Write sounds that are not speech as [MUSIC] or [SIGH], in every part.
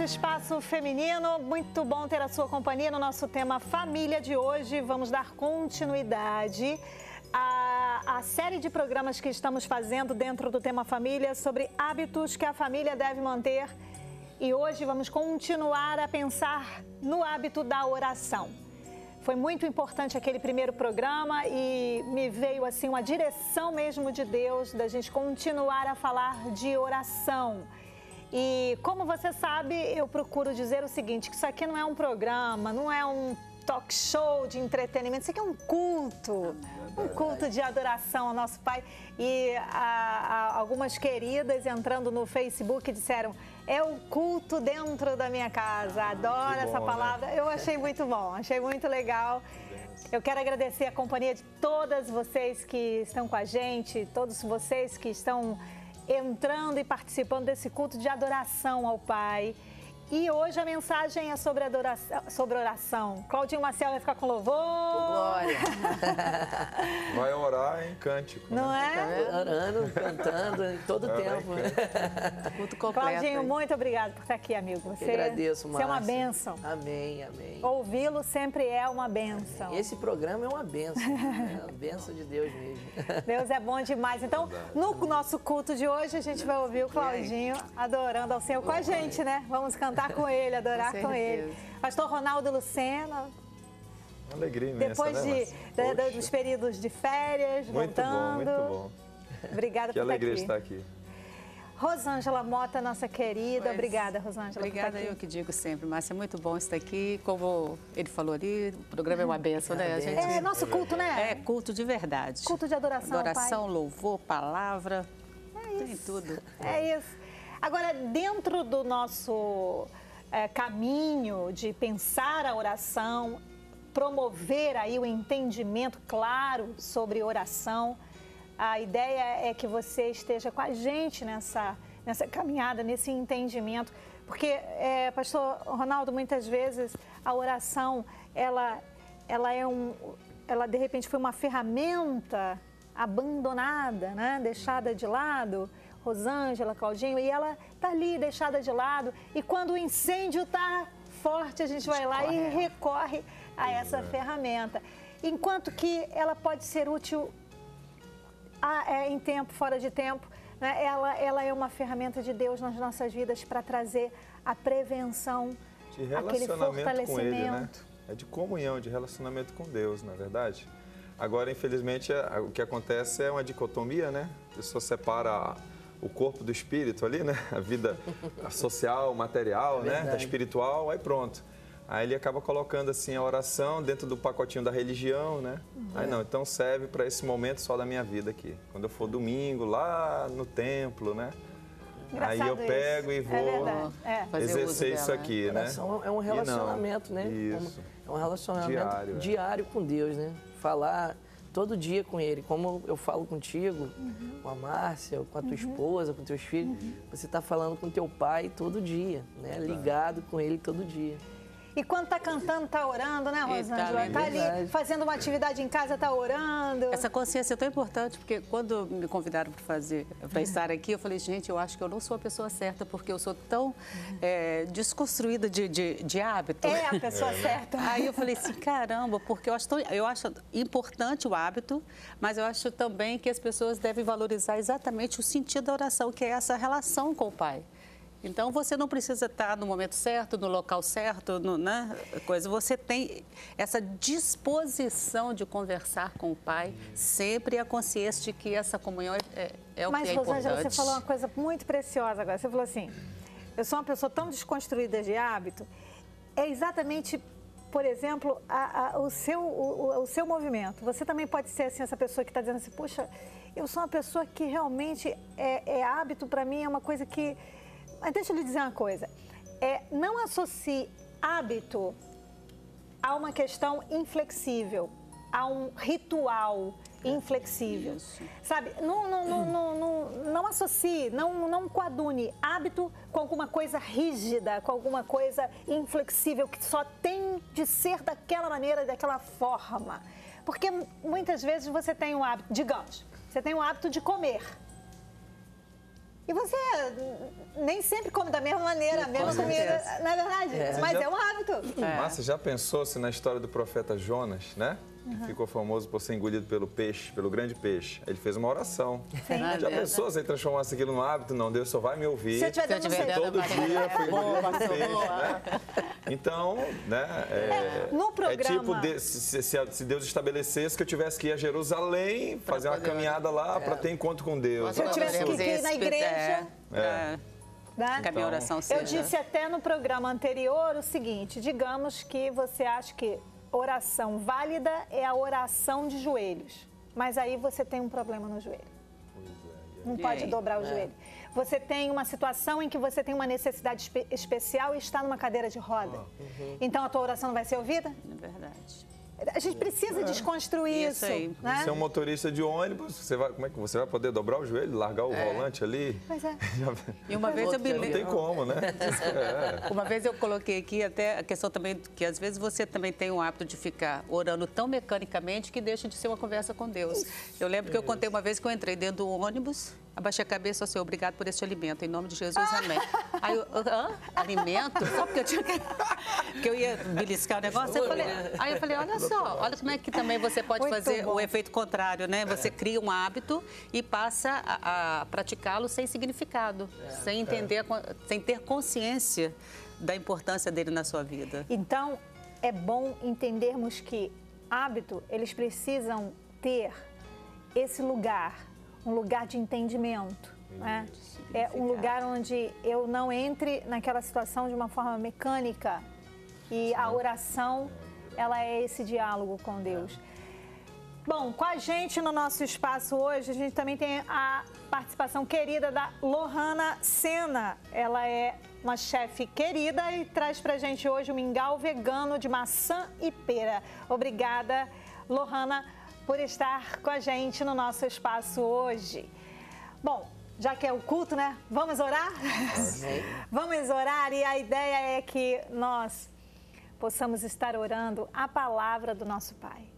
Nosso espaço feminino. Muito bom ter a sua companhia no nosso tema família de hoje. Vamos dar continuidade à, à série de programas que estamos fazendo dentro do tema família sobre hábitos que a família deve manter. E hoje vamos continuar a pensar no hábito da oração. Foi muito importante aquele primeiro programa e me veio assim uma direção mesmo de Deus da gente continuar a falar de oração. E como você sabe, eu procuro dizer o seguinte, que isso aqui não é um programa, não é um talk show de entretenimento, isso aqui é um culto, um culto de adoração ao nosso Pai. E a, a, algumas queridas entrando no Facebook disseram, é o culto dentro da minha casa, adoro bom, essa né? palavra. Eu achei muito bom, achei muito legal. Eu quero agradecer a companhia de todas vocês que estão com a gente, todos vocês que estão entrando e participando desse culto de adoração ao Pai. E hoje a mensagem é sobre, adoração, sobre oração. Claudinho Marcel vai ficar com louvor. Glória. [LAUGHS] Vai orar em cântico. Não né? é? Orando, cantando, todo Vai tempo. Culto completo. Claudinho, hein? muito obrigado por estar aqui, amigo. Eu Você, agradeço, você é uma Márcia. bênção. Amém, amém. Ouvi-lo sempre é uma bênção. Esse programa é uma benção. É uma benção de Deus mesmo. [LAUGHS] Deus é bom demais. Então, no nosso culto de hoje, a gente vai ouvir o Claudinho adorando ao Senhor com a gente, né? Vamos cantar [LAUGHS] com ele, adorar Com com, ele. Pastor Ronaldo Lucena, Uma alegria imensa, depois né, de, da- Poxa, dos períodos de férias, Muito bom, voltando. muito bom. Obrigada Que por alegria estar aqui. estar aqui. Rosângela Mota, nossa querida. Pois. Obrigada, Rosângela, Obrigada, por estar eu que digo sempre, Márcia, é muito bom estar aqui. Como ele falou ali, o programa é uma benção, né? A gente É nosso culto, né? é culto de verdade. Culto de adoração Adoração, Pai. louvor, palavra, tem tudo. É isso. Agora, dentro do nosso eh, caminho de pensar a oração, promover aí o entendimento claro sobre oração, a ideia é que você esteja com a gente nessa, nessa caminhada, nesse entendimento. Porque, eh, pastor Ronaldo, muitas vezes a oração, ela, ela é um... Ela, de repente, foi uma ferramenta abandonada, né? deixada de lado, Rosângela, Claudinho, e ela tá ali deixada de lado. E quando o incêndio tá forte, a gente vai lá e recorre a essa ferramenta. Enquanto que ela pode ser útil a- é, em tempo, fora de tempo, né? ela, ela é uma ferramenta de Deus nas nossas vidas para trazer a prevenção, De aquele relacionamento com Ele, né? fortalecimento. É de comunhão, de relacionamento com Deus, na verdade. Agora, infelizmente, é- o que acontece é uma dicotomia, né? A pessoa separa o corpo do espírito ali, né? A vida social, material, né? Da verdade. espiritual, aí pronto. Aí ele acaba colocando assim a oração dentro do pacotinho da religião, né? Aí não, então serve para esse momento só da minha vida aqui. Quando eu for domingo lá no templo, né? Aí Engraçado eu isso. pego e É vou. É. Uso exercer isso dela, né? aqui, né? Oração é um E não, relacionamento, né? Isso. É um relacionamento Diário, diário, é. com Deus, né? Falar todo dia com Ele. Como eu falo contigo, Uhum. com a Márcia, com a tua esposa, com teus filhos, você está falando com teu pai todo dia, né? Ligado com Ele todo dia. E quando tá cantando, tá orando, né, Rosângela? tá Tá ali verdade. fazendo uma atividade em casa, tá orando. Essa consciência é tão importante, porque quando me convidaram para fazer, para estar aqui, eu falei, gente, eu acho que eu não sou a pessoa certa, porque eu sou tão é, desconstruída de, de, de hábito. É a pessoa [LAUGHS] certa. Aí eu falei assim, caramba, porque eu acho, tão- eu acho importante o hábito, mas eu acho também que as pessoas devem valorizar exatamente o sentido da oração, que é essa relação com o Pai. Então você não precisa estar no momento certo, no local certo, no, né, coisa. Você tem essa disposição de conversar com o Pai, sempre a consciência de que essa comunhão é, é, é o Mas, que é Rosângela, importante. você falou uma coisa muito preciosa agora. Você falou assim: eu sou uma pessoa tão desconstruída de hábito. É exatamente por exemplo, a, a, o, seu, o, o, seu movimento. Você também pode ser assim, essa pessoa que está dizendo assim, puxa, eu sou uma pessoa que realmente é, é hábito para mim, é uma coisa que. Mas deixa eu lhe dizer uma coisa. É, não associe hábito a uma questão inflexível, a um ritual inflexível. Isso. Sabe? Não, não, não, não, não, não associe, não, não coadune hábito com alguma coisa rígida, com alguma coisa inflexível, que só tem de ser daquela maneira, daquela forma. Porque muitas vezes você tem um hábito, digamos, você tem um hábito de comer. E você nem sempre come da mesma maneira, a mesma comida, não é verdade? É. Mas já, é um hábito. É. Márcia, já pensou se na história do profeta Jonas, né? Uhum. Ficou famoso por ser engolido pelo peixe, pelo grande peixe. Ele fez uma oração. Sim. Já pensou se ele transformasse aquilo num hábito? Não, Deus só vai me ouvir. Se eu tiver dando se todo dia foi engolido pelo peixe, né? Então, né? É, no programa... É tipo, de, se, se, Deus estabelecesse que eu tivesse que ir a Jerusalém, pra fazer uma caminhada lá é. para ter encontro com Deus. Se eu tivesse que ir na igreja... É. é. Né? Seja. Eu disse até no programa anterior o seguinte: digamos que você acha que oração válida é a oração de joelhos. Mas aí você tem um problema no joelho. É, Não pode dobrar o é. joelho. Você tem uma situação em que você tem uma necessidade espe especial e está numa cadeira de roda. Ah, uhum. Então a tua oração não vai ser ouvida? É verdade. A gente precisa é. desconstruir isso. isso né? Você é um motorista de ônibus, você vai, como é que você vai poder dobrar o joelho, largar o é. volante ali? Pois é. [LAUGHS] e uma vez eu me Não tem como, né? [LAUGHS] é. Uma vez eu coloquei aqui até a questão também que às vezes você também tem o hábito de ficar orando tão mecanicamente que deixa de ser uma conversa com Deus. Eu lembro que eu contei uma vez que eu entrei dentro do ônibus Abaixei a cabeça, Senhor, obrigado por este alimento. Em nome de Jesus, amém. Aí eu, hã? Alimento? Só porque eu tinha que... [LAUGHS] que eu ia beliscar o negócio. Eu falei... Aí eu falei, olha só, olha como é que também você pode Muito fazer bom. o efeito contrário, né? Você cria um hábito e passa a, a praticá-lo sem significado, é. sem entender, é. sem ter consciência da importância dele na sua vida. Então, é bom entendermos que hábito, eles precisam ter esse lugar um lugar de entendimento. Né? É um lugar onde eu não entre naquela situação de uma forma mecânica e a oração ela é esse diálogo com Deus. Bom, com a gente no nosso espaço hoje, a gente também tem a participação querida da Lohana Sena. Ela é uma chefe querida e traz pra gente hoje o um mingau vegano de maçã e pera. Obrigada, Lohana por estar com a gente no nosso espaço hoje. Bom, já que é o culto, né? Vamos orar? [LAUGHS] Vamos orar e a ideia é que nós possamos estar orando a palavra do nosso Pai.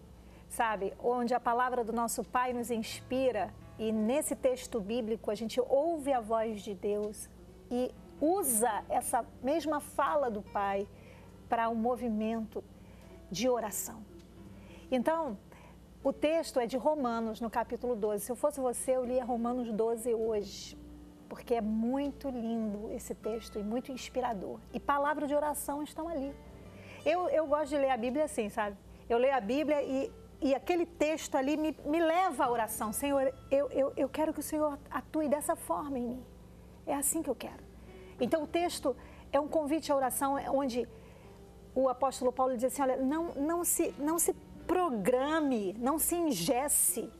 Sabe, onde a palavra do nosso Pai nos inspira e nesse texto bíblico a gente ouve a voz de Deus e usa essa mesma fala do Pai para um movimento de oração. Então, o texto é de Romanos, no capítulo 12. Se eu fosse você, eu lia Romanos 12 hoje, porque é muito lindo esse texto e muito inspirador. E palavras de oração estão ali. Eu, eu gosto de ler a Bíblia assim, sabe? Eu leio a Bíblia e, e aquele texto ali me, me leva à oração. Senhor, eu, eu, eu quero que o Senhor atue dessa forma em mim. É assim que eu quero. Então o texto é um convite à oração onde o apóstolo Paulo diz assim: olha, não, não, se, não se programe, não se ingesse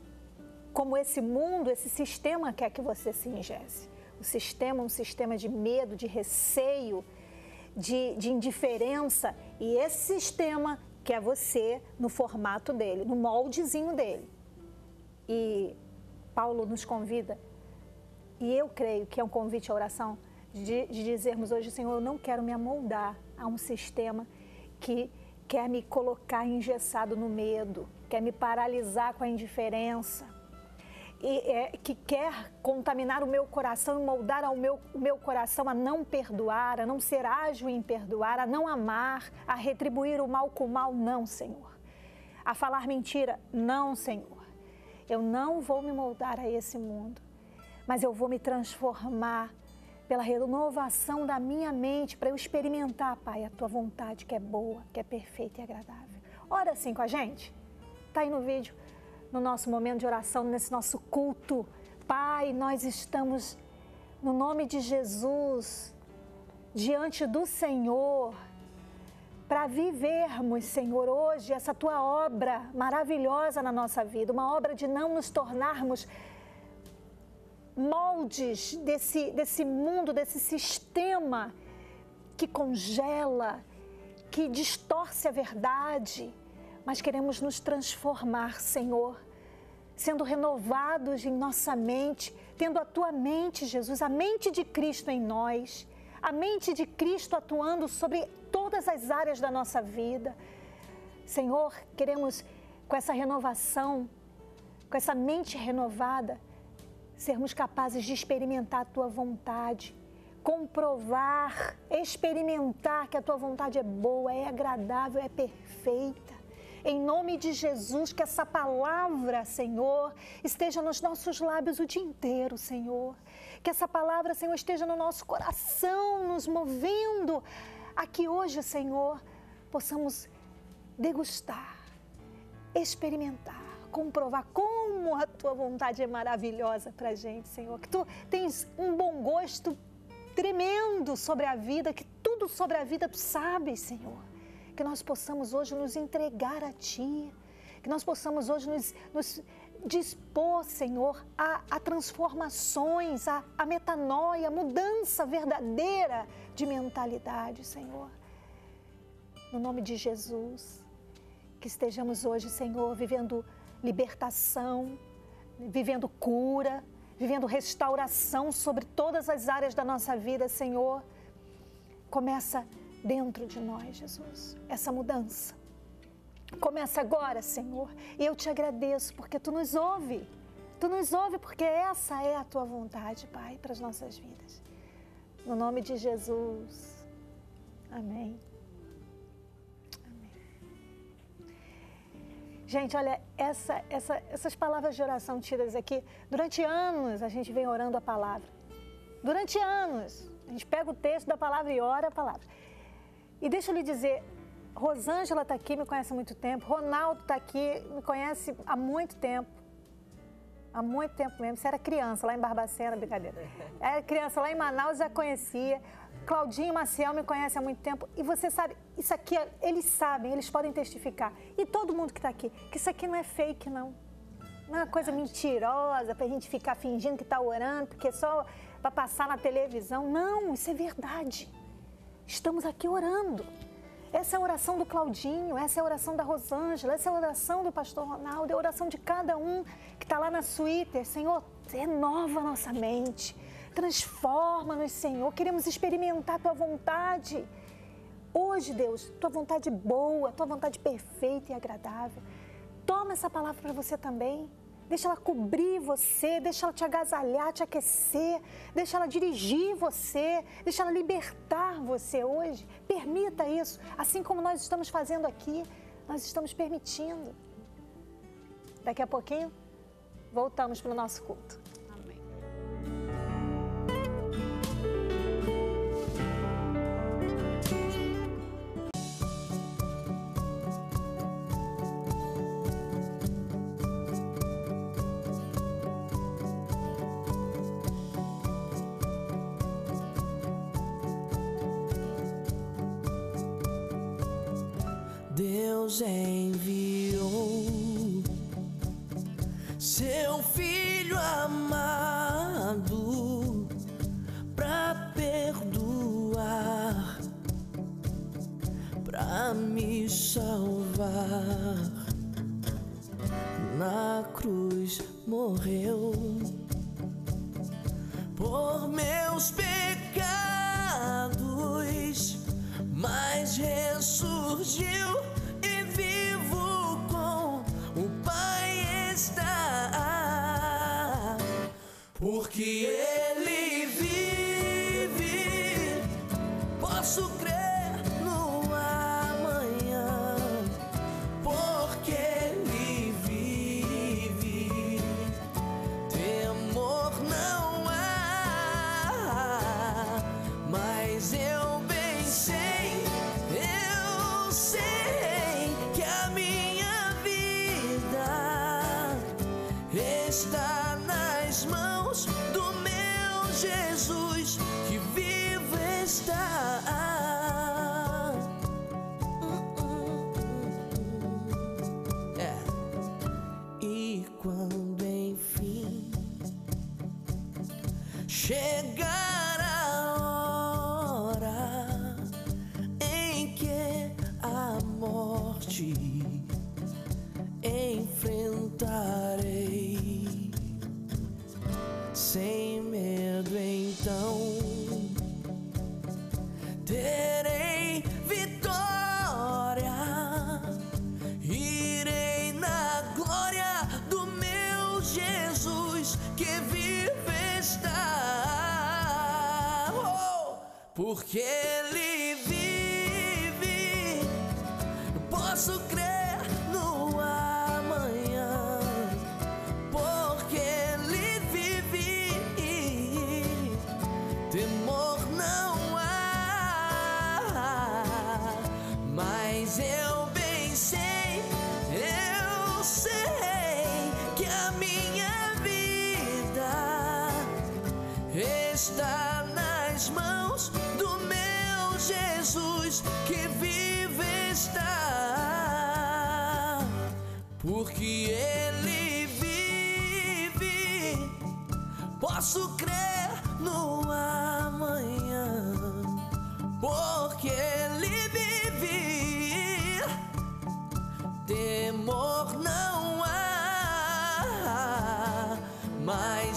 como esse mundo, esse sistema quer que você se ingesse. O sistema é um sistema de medo, de receio, de, de indiferença. E esse sistema quer você no formato dele, no moldezinho dele. E Paulo nos convida, e eu creio que é um convite à oração, de, de dizermos hoje, Senhor, eu não quero me amoldar a um sistema que quer me colocar engessado no medo, quer me paralisar com a indiferença, e, é, que quer contaminar o meu coração e moldar ao meu, o meu coração a não perdoar, a não ser ágil em perdoar, a não amar, a retribuir o mal com o mal, não, Senhor. A falar mentira, não, Senhor. Eu não vou me moldar a esse mundo, mas eu vou me transformar pela renovação da minha mente, para eu experimentar, Pai, a tua vontade que é boa, que é perfeita e agradável. Ora assim com a gente. Está aí no vídeo, no nosso momento de oração, nesse nosso culto. Pai, nós estamos, no nome de Jesus, diante do Senhor, para vivermos, Senhor, hoje essa tua obra maravilhosa na nossa vida, uma obra de não nos tornarmos moldes desse, desse mundo, desse sistema que congela, que distorce a verdade, mas queremos nos transformar, Senhor, sendo renovados em nossa mente, tendo a tua mente, Jesus, a mente de Cristo em nós, a mente de Cristo atuando sobre todas as áreas da nossa vida. Senhor, queremos com essa renovação, com essa mente renovada, sermos capazes de experimentar a tua vontade, comprovar, experimentar que a tua vontade é boa, é agradável, é perfeita. Em nome de Jesus, que essa palavra, Senhor, esteja nos nossos lábios o dia inteiro, Senhor. Que essa palavra, Senhor, esteja no nosso coração, nos movendo a que hoje, Senhor, possamos degustar, experimentar, comprovar como a tua vontade é maravilhosa para gente, Senhor. Que tu tens um bom gosto tremendo sobre a vida, que tudo sobre a vida tu sabes, Senhor. Que nós possamos hoje nos entregar a Ti, que nós possamos hoje nos, nos dispor, Senhor, a, a transformações, a, a metanoia, a mudança verdadeira de mentalidade, Senhor. No nome de Jesus, que estejamos hoje, Senhor, vivendo libertação, vivendo cura, vivendo restauração sobre todas as áreas da nossa vida, Senhor. Começa dentro de nós, Jesus, essa mudança. Começa agora, Senhor, e eu te agradeço porque tu nos ouve. Tu nos ouve porque essa é a tua vontade, Pai, para as nossas vidas. No nome de Jesus. Amém. Gente, olha, essa, essa, essas palavras de oração tidas aqui, durante anos a gente vem orando a palavra. Durante anos. A gente pega o texto da palavra e ora a palavra. E deixa eu lhe dizer, Rosângela está aqui, me conhece há muito tempo. Ronaldo está aqui, me conhece há muito tempo. Há muito tempo mesmo. Você era criança lá em Barbacena, brincadeira. Era criança lá em Manaus, já conhecia. Claudinho Maciel me conhecem há muito tempo. E você sabe, isso aqui, eles sabem, eles podem testificar. E todo mundo que está aqui, que isso aqui não é fake, não. Não é uma coisa mentirosa para a gente ficar fingindo que está orando, porque é só para passar na televisão. Não, isso é verdade. Estamos aqui orando. Essa é a oração do Claudinho, essa é a oração da Rosângela, essa é a oração do pastor Ronaldo, é a oração de cada um que está lá na suíte. Senhor, renova nossa mente Transforma-nos, Senhor. Queremos experimentar a tua vontade. Hoje, Deus, tua vontade boa, tua vontade perfeita e agradável. Toma essa palavra para você também. Deixa ela cobrir você, deixa ela te agasalhar, te aquecer, deixa ela dirigir você, deixa ela libertar você hoje. Permita isso, assim como nós estamos fazendo aqui, nós estamos permitindo. Daqui a pouquinho, voltamos para o nosso culto. Chegar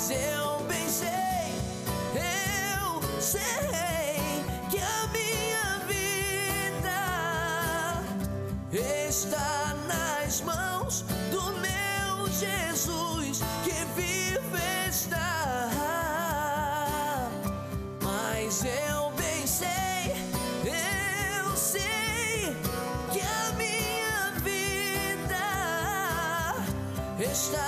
mas eu bem sei eu sei que a minha vida está nas mãos do meu Jesus que vive está. Mas eu bem sei eu sei que a minha vida está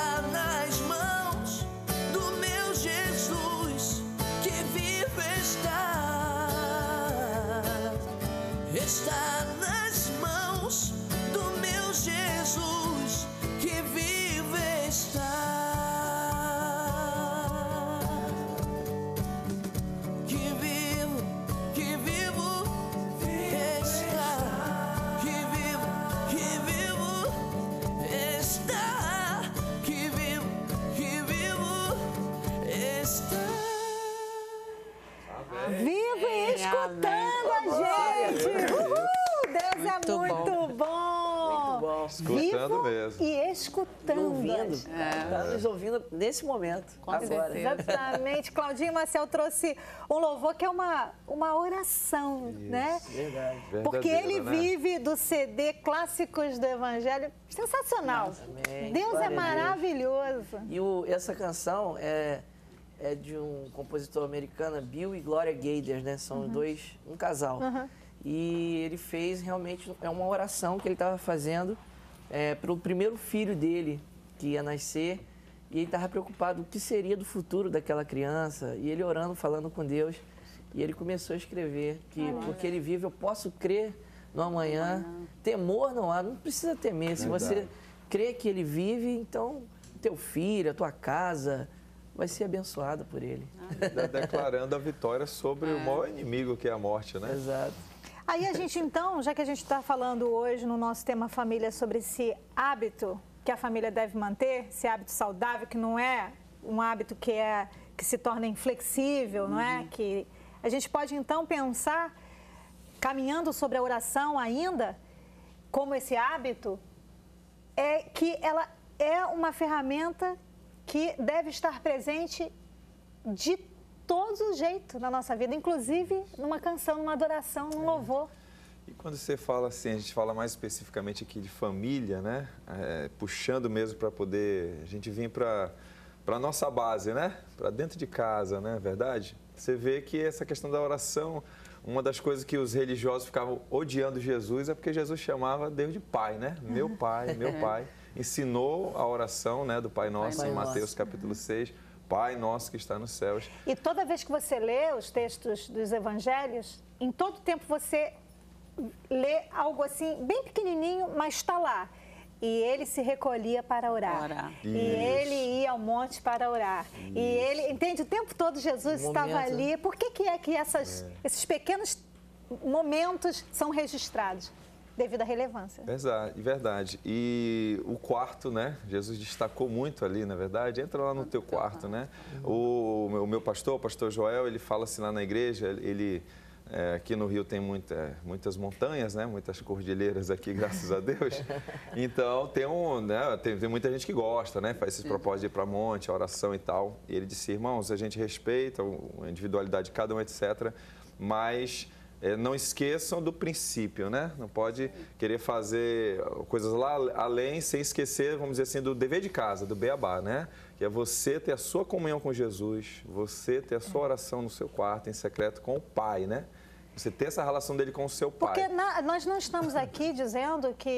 escutando. ouvindo, a gente. tá nos ouvindo nesse momento, Com agora. certeza. Exatamente. Claudinho Marcel trouxe um louvor que é uma, uma oração, né? Verdade. Porque ele né? vive do CD Clássicos do Evangelho. Sensacional. Amém. Deus Glória é a Deus. maravilhoso. E o- essa canção é, é de um compositor americano, Bill e Gloria Gaynor, né? São Uhum. dois, um casal. E ele fez realmente, é uma oração que ele estava fazendo para o primeiro filho dele, que ia nascer. E ele estava preocupado o que seria do futuro daquela criança. E ele orando, falando com Deus. E ele começou a escrever que porque ele vive, eu posso crer no amanhã. Temor não há, não precisa temer. Se você Verdade. crê que ele vive, então teu filho, a tua casa vai ser abençoada por ele. De- Declarando a vitória sobre o maior inimigo que é a morte, né? Exato. Aí a gente então, já que a gente está falando hoje no nosso tema família sobre esse hábito que a família deve manter, esse hábito saudável que não é um hábito que é que se torna inflexível, não é? Que a gente pode então pensar caminhando sobre a oração ainda como esse hábito é que ela é uma ferramenta que deve estar presente de todo jeito na nossa vida, inclusive numa canção, numa adoração, num louvor. E quando você fala assim, a gente fala mais especificamente aqui de família, né? É, puxando mesmo para poder a gente vir para a nossa base, né? Para dentro de casa, né? Verdade? Você vê que essa questão da oração, uma das coisas que os religiosos ficavam odiando Jesus é porque Jesus chamava Deus de Pai, né? Meu [LAUGHS] Pai, meu Pai. Ensinou a oração né, do Pai Nosso Pai em Nosso. Mateus capítulo 6. Pai Nosso que está nos céus. E toda vez que você lê os textos dos evangelhos, em todo tempo você lê algo assim, bem pequenininho, mas está lá. E ele se recolhia para orar. Orar. E Isso. ele ia ao monte para orar. E ele, entende, o tempo todo Jesus Um estava momento, ali. Por que, que é que essas, esses pequenos momentos são registrados? Devido à relevância. Verdade, verdade. E o quarto, né? Jesus destacou muito ali, na verdade. Entra lá no teu quarto, né? O meu, o meu pastor, o pastor Joel, ele fala assim lá na igreja, ele... é, aqui no Rio tem muita, muitas montanhas, né? Muitas cordilheiras aqui, [LAUGHS] graças a Deus. Então tem um, né? Tem, tem muita gente que gosta, né? Faz esses propósitos de ir para monte, a oração e tal. E ele disse, irmãos, a gente respeita a individualidade de cada um, etc. Mas não esqueçam do princípio, né? Não pode querer fazer coisas lá além sem esquecer, vamos dizer assim, do dever de casa, do beabá, né? Que é você ter a sua comunhão com Jesus, você ter a sua oração no seu quarto, em secreto, com o Pai, né? Você ter essa relação dele com o seu Pai. Porque na- nós não estamos aqui dizendo que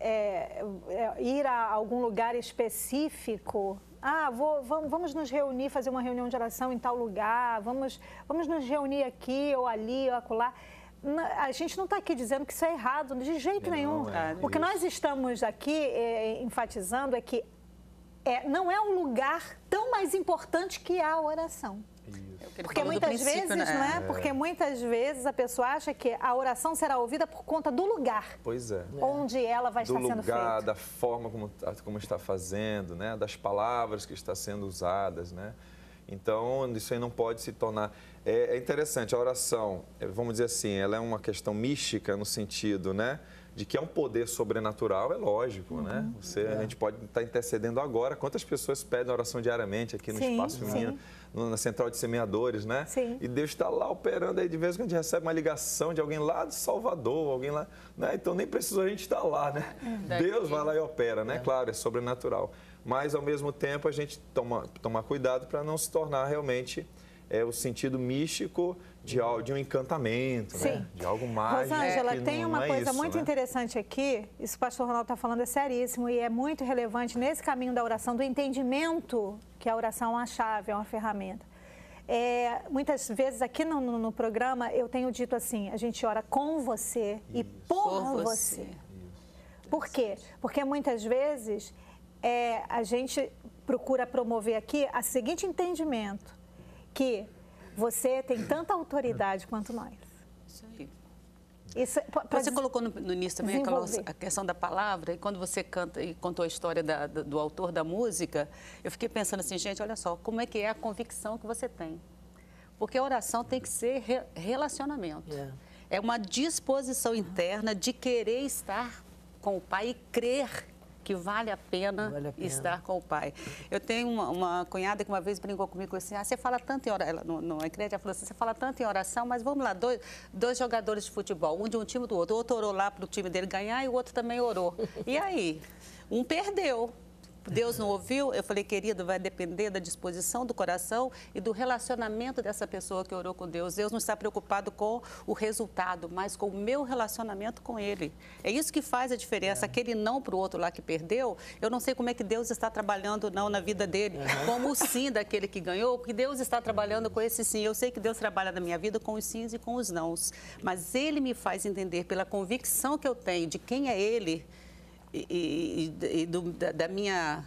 é, é, ir a algum lugar específico. Ah, vou- vamos, vamos nos reunir, fazer uma reunião de oração em tal lugar, vamos, vamos nos reunir aqui ou ali ou acolá. A gente não está aqui dizendo que isso é errado, de jeito Não, nenhum. é o que isso. nós estamos aqui é, enfatizando é que é, não é um lugar tão mais importante que a oração. Ele Porque do muitas vezes, né? não é? Porque muitas vezes a pessoa acha que a oração será ouvida por conta do lugar Pois é. onde ela vai do estar sendo lugar, feita. da forma como, tá- como está fazendo, né? das palavras que estão sendo usadas. Né? Então, isso aí não pode se tornar... É, é interessante, a oração, é, vamos dizer assim, ela é uma questão mística no sentido né? De que é um poder sobrenatural, é lógico. Né? Uhum. Você, A gente pode estar intercedendo agora. Quantas pessoas pedem oração diariamente aqui no Sim, Espaço no- na Central de Semeadores, né? Sim. E Deus está lá operando aí, de vez em quando a gente recebe uma ligação de alguém lá de Salvador, alguém lá, né? Então nem precisou a gente estar lá, né? Deus vai lá e opera, né? Claro, é sobrenatural. Mas ao mesmo tempo a gente toma tomar cuidado para não se tornar realmente é, o sentido místico de, de um encantamento, né? Sim. De algo mágico. Rosângela, que tem não- uma não é coisa isso, muito né? interessante aqui, isso que o pastor Ronaldo está falando é seríssimo e é muito relevante nesse caminho da oração, do entendimento que a oração é uma chave, é uma ferramenta. É, muitas vezes aqui no, no- no programa eu tenho dito assim, a gente ora com você e por, Por você. você. Por quê? Porque muitas vezes é, a gente procura promover aqui o seguinte entendimento, que você tem tanta autoridade quanto nós. Isso aí. Isso, é- Você dizer- colocou no, no início também aquela, a questão da palavra, e quando você canta e contou a história da- da- do autor da música, eu fiquei pensando assim, gente, olha só, como é que é a convicção que você tem? Porque a oração tem que ser re- relacionamento. É. É uma disposição interna de querer estar com o Pai e crer que vale a pena, Vale a pena. estar com o Pai. Eu tenho uma, uma cunhada que uma vez brincou comigo assim, ah, você fala tanto em oração, ela não, não é crente, ela falou assim, você fala tanto em oração, mas vamos lá, dois, dois jogadores de futebol, um de um time do outro, o outro orou lá para o time dele ganhar e o outro também orou. E aí? Um perdeu. Deus não ouviu? Eu falei, querido, vai depender da disposição do coração e do relacionamento dessa pessoa que orou com Deus. Deus não está preocupado com o resultado, mas com o meu relacionamento com Ele. É isso que faz a diferença. Aquele não para o outro lá que perdeu, eu não sei como é que Deus está trabalhando não na vida dele, como o sim daquele que ganhou, porque Deus está trabalhando com esse sim. Eu sei que Deus trabalha na minha vida com os sims e com os nãos, mas Ele me faz entender pela convicção que eu tenho de quem é Ele e, e- e do- da, da minha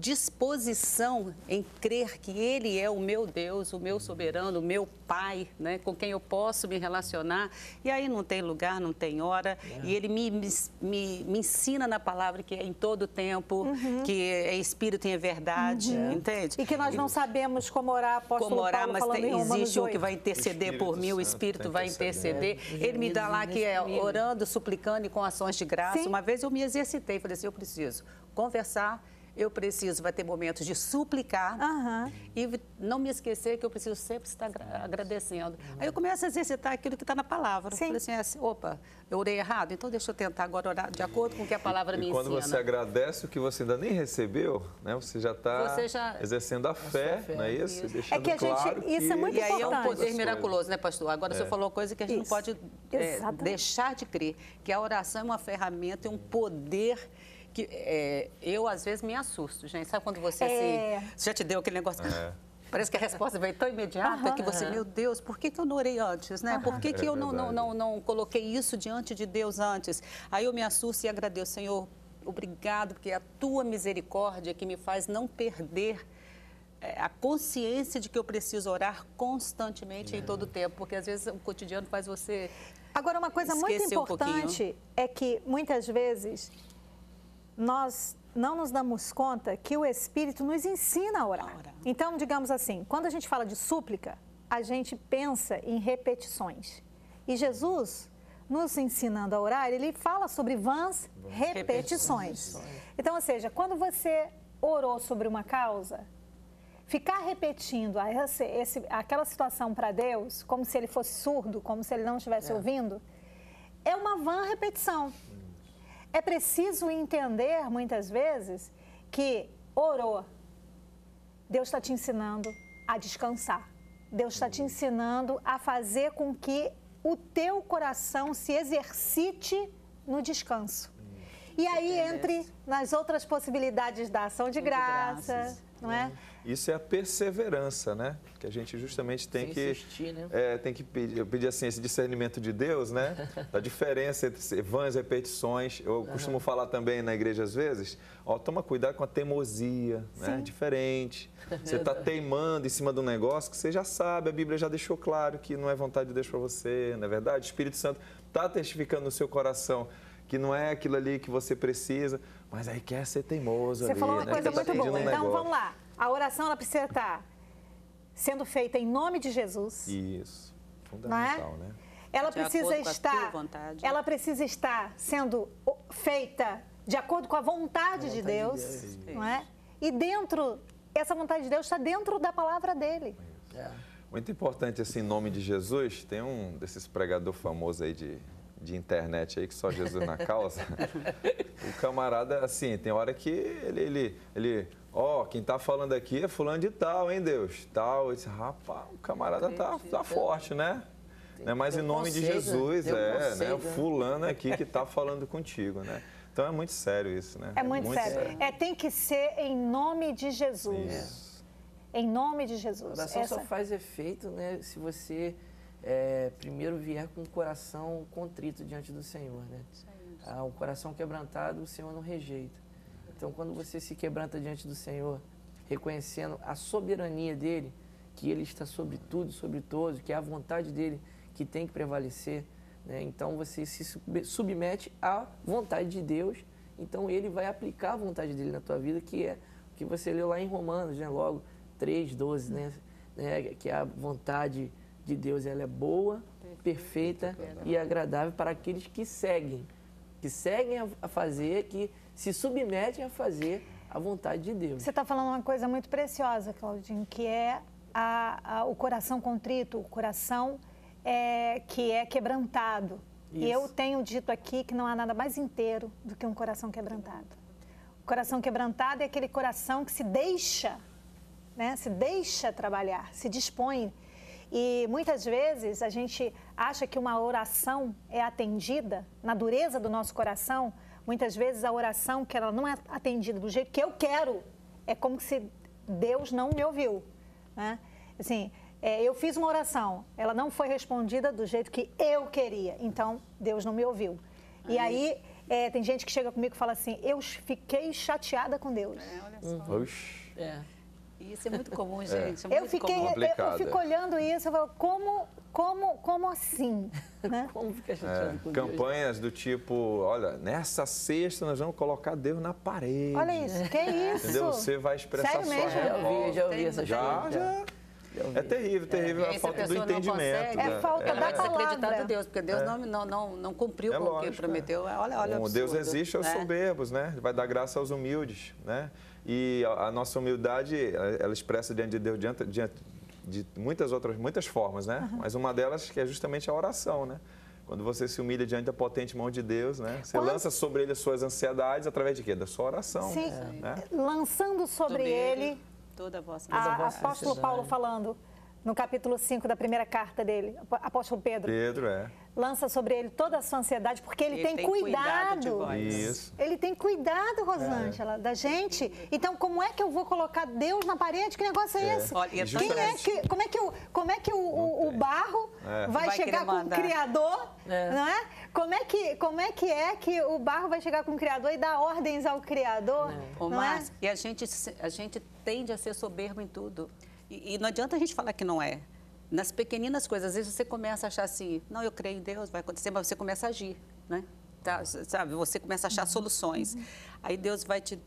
disposição em crer que Ele é o meu Deus, o meu soberano, o meu Pai, né, com quem eu posso me relacionar. E aí não tem lugar, não tem hora. E Ele me, me, me- ensina na palavra que é em todo tempo, que é Espírito e é verdade, entende? E que nós não sabemos como orar, apóstolo como orar, Paulo mas falando tem- em existe um 8. que vai interceder por Espírito mim, o Santo Espírito tá vai interceder. Ele me dá lá que é orando, suplicando e com ações de graça. Sim. Uma vez eu me exercitei, falei assim, eu preciso conversar, eu preciso, vai ter momentos de suplicar Aham. e não me esquecer que eu preciso sempre estar agra- agradecendo. Aí eu começo a exercitar aquilo que está na palavra. Sim. Falei assim, assim, opa, eu orei errado, então deixa eu tentar agora orar de acordo com o que a palavra me E quando ensina. você agradece o que você ainda nem recebeu, né? Você já está Você já- exercendo a fé, fé. não é isso? Isso. Deixando É que a gente- claro isso é que- muito E aí é um importante. poder miraculoso, né, pastor? Agora o senhor falou coisa que a gente Isso. não pode é, deixar de crer, que a oração é uma ferramenta e um poder que é, eu, às vezes, me assusto, gente. Sabe quando você É. se... Já te deu aquele negócio... É. Parece que a resposta veio tão imediata que você, meu Deus, por que, que eu não orei antes, né? Por que, que É eu não, não, não, não coloquei isso diante de Deus antes? Aí eu me assusto e agradeço, Senhor, obrigado, porque é a tua misericórdia que me faz não perder é, a consciência de que eu preciso orar constantemente em todo o tempo, porque às vezes o cotidiano faz você Agora, uma coisa muito Esquecer um importante é que muitas vezes nós não nos damos conta que o Espírito nos ensina a orar. Então, digamos assim, quando a gente fala de súplica, a gente pensa em repetições. E Jesus, nos ensinando a orar, ele fala sobre vãs repetições. Então, ou seja, quando você orou sobre uma causa, ficar repetindo a esse- esse- aquela situação para Deus, como se ele fosse surdo, como se ele não estivesse ouvindo, é uma vã repetição. É preciso entender, muitas vezes, que orou. Deus está te ensinando a descansar. Deus está te ensinando a fazer com que o teu coração se exercite no descanso. E aí entre nas outras possibilidades da ação de graça, graças. não é? Isso é a perseverança, né? Que a gente justamente tem Sem que insistir, né? é, tem que pedir, eu pedir assim esse discernimento de Deus, né? [LAUGHS] Da diferença entre vãs repetições. Eu costumo falar também na igreja às vezes, ó, toma cuidado com a teimosia, né? Diferente. [LAUGHS] Você está teimando em cima de um negócio que você já sabe, a Bíblia já deixou claro que não é vontade de Deus para você, não é verdade? O Espírito Santo está testificando no seu coração que não é aquilo ali que você precisa, mas aí quer ser teimoso Você ali, falou uma né? coisa tá muito boa. um Então vamos lá. A oração ela precisa estar sendo feita em nome de Jesus. Isso, é? fundamental, né? Ela De precisa a estar, vontade. ela precisa estar sendo feita de acordo com a vontade, de, Deus, não é? E dentro essa vontade de Deus está dentro da palavra dele. É. Muito importante, assim, em nome de Jesus, tem um desses pregador famoso aí de, de internet aí, que só Jesus na causa. o camarada, assim, tem hora que ele, ele, ele ó, quem tá falando aqui é fulano de tal, hein, Deus? Tal. Eu disse, rapaz, o camarada tá, tá forte, né? Né? Mas em nome de né? Jesus, é, né? O né? fulano aqui que tá falando contigo, né? Então é muito sério isso, né? É muito, sério. É tem que ser em nome de Jesus. Isso. Em nome de A Jesus. oração Essa- só faz efeito, né, se você é, primeiro vier com o coração contrito diante do Senhor, né? Ah, o coração quebrantado, o Senhor não rejeita. Então, quando você se quebranta diante do Senhor, reconhecendo a soberania dele, que ele está sobre tudo, sobre todos, que é a vontade dele que tem que prevalecer, né? Então, você se sub- submete à vontade de Deus, então ele vai aplicar a vontade dele na tua vida, que é o que você leu lá em Romanos, né? Logo 3:12, né? né? Que a vontade de Deus ela é boa, perfeita e agradável para aqueles que seguem, que seguem a- fazer, que se submetem a fazer a vontade de Deus. Você está falando uma coisa muito preciosa, Claudinho, que é a- a- o coração contrito, o coração é, que é quebrantado. E Isso. eu tenho dito aqui que não há nada mais inteiro do que um coração quebrantado. O coração quebrantado é aquele coração que se deixa, né? se deixa trabalhar, se dispõe. E muitas vezes a gente acha que uma oração é atendida na dureza do nosso coração. Muitas vezes a oração que ela não é atendida do jeito que eu quero é como se Deus não me ouviu, né? Assim, é, eu fiz uma oração, ela não foi respondida do jeito que eu queria, então Deus não me ouviu. E aí é, tem gente que chega comigo e fala assim: eu fiquei chateada com Deus. É, olha só. Oxi. É. Isso é muito comum, [LAUGHS] gente. É Eu muito fiquei, comum. eu, eu fico é. olhando isso, eu falo, como, como, como assim? [LAUGHS] né? Como fica chateado É, com Deus? campanhas do tipo, olha, nessa sexta nós vamos colocar Deus na parede. Olha isso, que isso? Entendeu? Você vai expressar Sério sua mesmo? Já ouvi, já ouvi essa Já, já. É terrível, terrível aí, a falta do entendimento. consegue, né? É falta Ela da palavra. de Deus, porque Deus não, não, não, não cumpriu É com o que prometeu. Olha, olha, O Deus absurdo, existe aos né? soberbos, né? Ele vai dar graça aos humildes, né? E a, a nossa humildade, ela, ela expressa diante de Deus diante, diante de muitas outras, muitas formas, né? Mas uma delas que é justamente a oração, né? Quando você se humilha diante da potente mão de Deus, né? Você Quando- lança sobre ele as suas ansiedades através de quê? Da sua oração. Sim, Né? lançando sobre, ele, Toda a vossa a, vossa apóstolo. Paulo falando no capítulo 5 da primeira carta dele, apó- apóstolo Pedro, Pedro, é. Lança sobre ele toda a sua ansiedade, porque ele, Ele tem, tem cuidado. cuidado. Isso. Ele tem cuidado, Rosângela, da gente. Então, como é que eu vou colocar Deus na parede? Que negócio é, É. esse? Olha, é Quem é que, como é que o, como é que o, o- o barro É. vai, Vai chegar com o. Criador, É. não é? Como é, que, como é que é que o barro vai chegar com o Criador e dar ordens ao Criador? Ô, Não é? Márcia, e a gente, se- a gente tende a ser soberbo em tudo. E, e não adianta a gente falar que não é. Nas pequeninas coisas. Às vezes você começa a achar assim, não, eu creio em Deus, vai acontecer, mas você começa a agir, né? Tá, sabe, você começa a achar soluções. Aí Deus vai te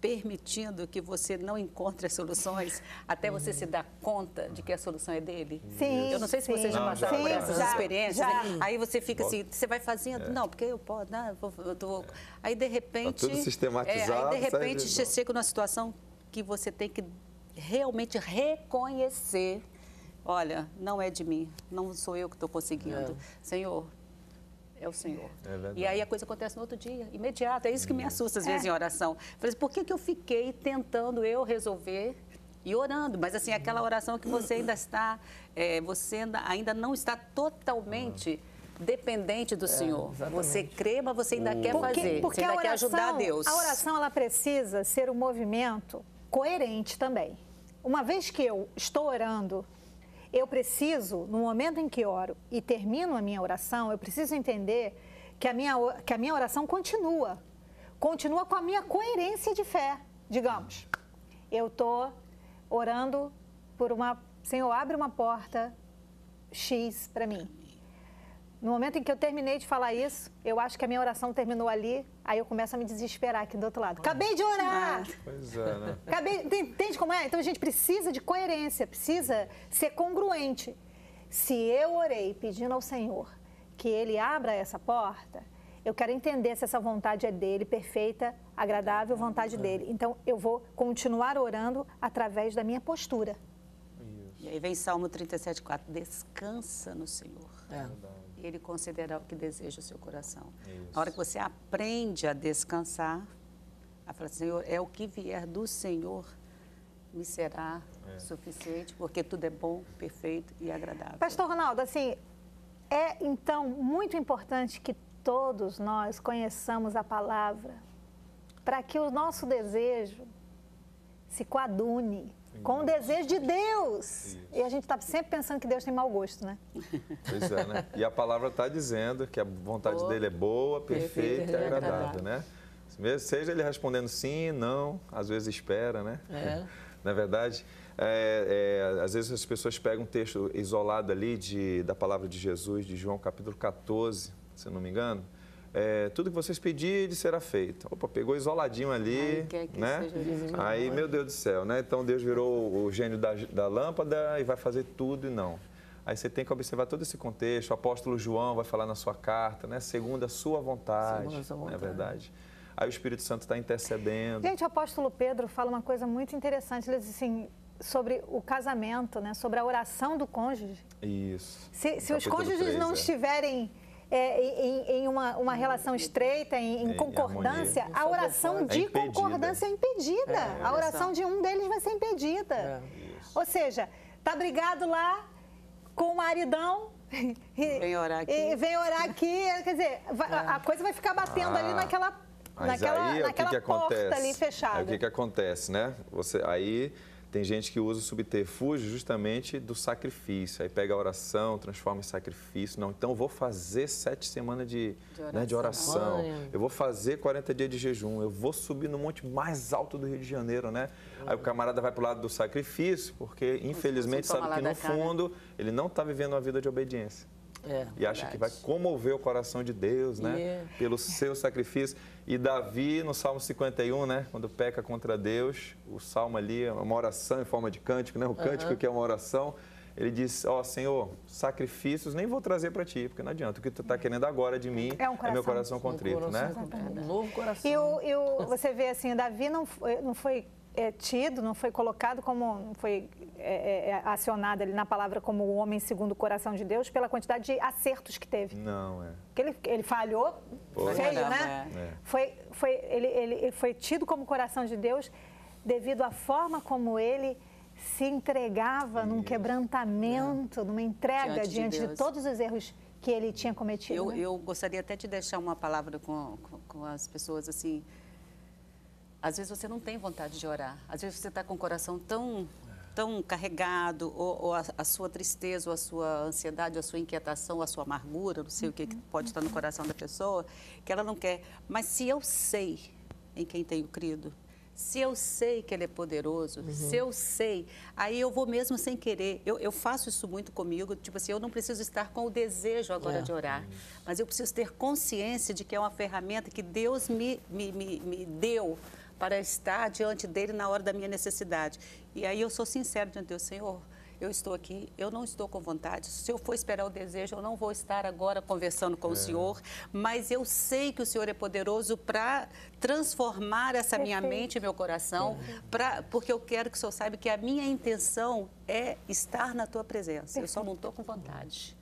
permitindo que você não encontre as soluções até você se dar conta de que a solução é dele. Sim, Eu não sei se sim. você já já, por essas Já, experiências. já. né? Aí você fica assim, você vai fazendo, não, porque eu posso, não, eu vou, eu tô- Aí de repente. Tá tudo sistematizado, é, aí de repente você chega numa situação que você tem que realmente reconhecer. Olha, não é de mim, não sou eu que estou conseguindo. Senhor, é o Senhor. É e aí a coisa acontece no outro dia, imediato. É isso que me assusta às vezes em oração. Falei assim, por que, que eu fiquei tentando eu resolver e orando? Mas assim, aquela oração que você ainda está, é, você ainda, ainda não está totalmente dependente do Senhor. exatamente. Você crê, mas você ainda quer fazer. porque você ainda a quer oração, ajudar Deus. A oração ela precisa ser um movimento coerente também. Uma vez que eu estou orando, eu preciso, no momento em que oro e termino a minha oração, eu preciso entender que a minha, que a minha oração continua. Continua com a minha coerência de fé. Digamos, eu estou orando por uma. Senhor, abre uma porta X para mim. No momento em que eu terminei de falar isso, eu acho que a minha oração terminou ali, aí eu começo a me desesperar aqui do outro lado. Acabei de orar! Pois é, né? [LAUGHS] Acabei, enten- entende como é? Então a gente precisa de coerência, precisa ser congruente. Se eu orei pedindo ao Senhor que Ele abra essa porta, eu quero entender se essa vontade é dele, perfeita, agradável, vontade dele. Então eu vou continuar orando através da minha postura. E aí vem Salmo 37,4. Descansa no Senhor. É. E Ele considerará o que deseja o seu coração. Na hora que você aprende a descansar, a falar, Senhor, é o que vier do Senhor me será suficiente, porque tudo é bom, perfeito e agradável. Pastor Ronaldo, assim, é então muito importante que todos nós conheçamos a palavra para que o nosso desejo se coadune com o desejo de Deus. E a gente está sempre pensando que Deus tem mau gosto, né? Pois é, né? E a palavra está dizendo que a vontade Boa, dele é boa, perfeita e e agradável, agradável. né? Seja ele respondendo sim, não, às vezes espera, né? É. [LAUGHS] Na verdade, é, é, às vezes as pessoas pegam um texto isolado ali de, da palavra de Jesus, de João capítulo 14, se eu não me engano. É, tudo que vocês pedirem será feito. Opa, pegou isoladinho ali, Ai, quer que né? Aí, meu Deus do céu, né? Então Deus virou o gênio da, da lâmpada e vai fazer tudo e não. Aí você tem que observar todo esse contexto. O apóstolo João vai falar na sua carta, né? Segundo a sua vontade, Segundo a sua é vontade. verdade? Aí o Espírito Santo está intercedendo. Gente, o apóstolo Pedro fala uma coisa muito interessante. Ele diz assim, sobre o casamento, né? sobre a oração do cônjuge. Isso. Se, se os cônjuges três, não é. estiverem é, em, em uma, uma relação estreita, em, em concordância, a oração É de concordância é impedida. É, a oração de um deles vai ser impedida. É. Ou seja, tá brigado lá com o maridão. [LAUGHS] e- Vem orar aqui. E vem orar aqui. Quer dizer, vai- a coisa vai ficar batendo ali Ah, naquela, Mas naquela, aí, o que naquela que porta acontece? ali fechada. Aí, o que, que acontece, né? Você, aí tem gente que usa o subterfúgio justamente do sacrifício. Aí pega a oração, transforma em sacrifício. Não, então eu vou fazer sete semanas de, De né, de oração. oração. Eu vou fazer 40 dias de jejum. Eu vou subir no monte mais alto do Rio de Janeiro, né? Aí o camarada vai para o lado do sacrifício, porque infelizmente sabe que no fundo ele não está vivendo uma vida de obediência É. e acha que vai comover o coração de Deus, né? Yeah. Pelo seu sacrifício. E Davi, no Salmo 51, né? Quando peca contra Deus, o salmo ali é uma oração em forma de cântico, né? O cântico que é uma oração. Ele diz: Ó Senhor, sacrifícios nem vou trazer para ti, porque não adianta. O que tu está querendo agora de mim É um é meu coração. coração contrito, né? Um novo coração. E, o, e o- você vê assim, Davi não foi, não foi é, tido, não foi colocado como, não foi é, é, acionado ali na palavra como o homem segundo o coração de Deus pela quantidade de acertos que teve. Não, é. Porque ele, ele falhou, Foi. feio, Caramba, né? é. Foi, foi, ele, ele, foi tido como coração de Deus devido à forma como ele se entregava num quebrantamento, numa entrega Diante de diante de, Deus. todos os erros que ele tinha cometido. Eu, né? eu gostaria até de deixar uma palavra com, com, com as pessoas assim. Às vezes você não tem vontade de orar. Às vezes você está com o coração tão, tão carregado, ou, ou a, a sua tristeza, ou a sua ansiedade, ou a sua inquietação, ou a sua amargura, não sei o que, que pode estar no coração da pessoa, que ela não quer. Mas se eu sei em quem tenho crido, Se eu sei que Ele é poderoso, Uhum. se eu sei, aí eu vou mesmo sem querer. Eu, eu faço isso muito comigo, tipo assim, eu não preciso estar com o desejo agora É. de orar, mas eu preciso ter consciência de que é uma ferramenta que Deus me, me, me, me deu para estar diante dele na hora da minha necessidade. E aí eu sou sincero diante de Deus, Senhor, eu estou aqui, eu não estou com vontade. Se eu for esperar o desejo, eu não vou estar agora conversando com o Senhor, mas eu sei que o Senhor é poderoso para transformar essa minha mente e meu coração, pra, porque eu quero que o Senhor saiba que a minha intenção é estar na tua presença. Eu só não estou com vontade.